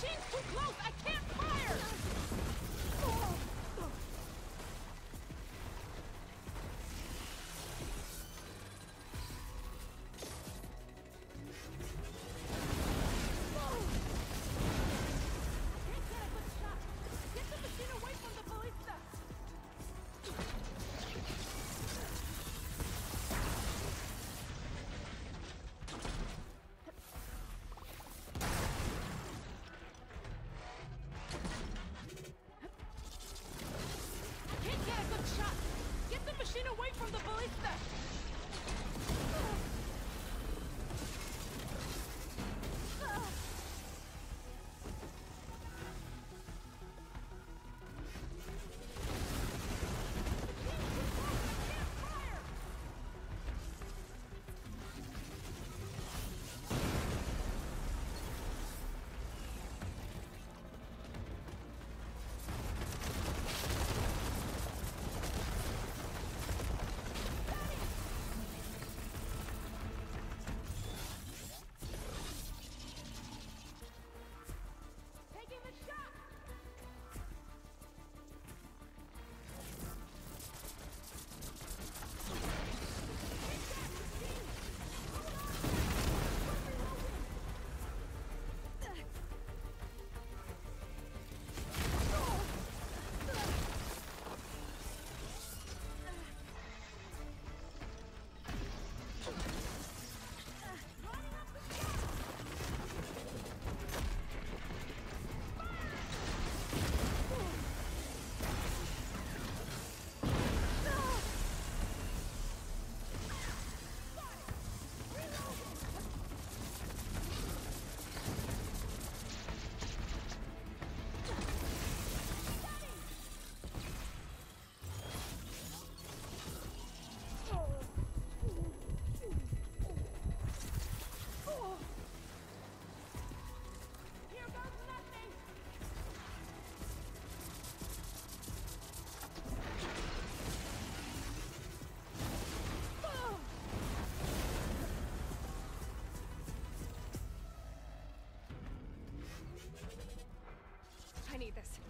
machine's too close! I can't caídas.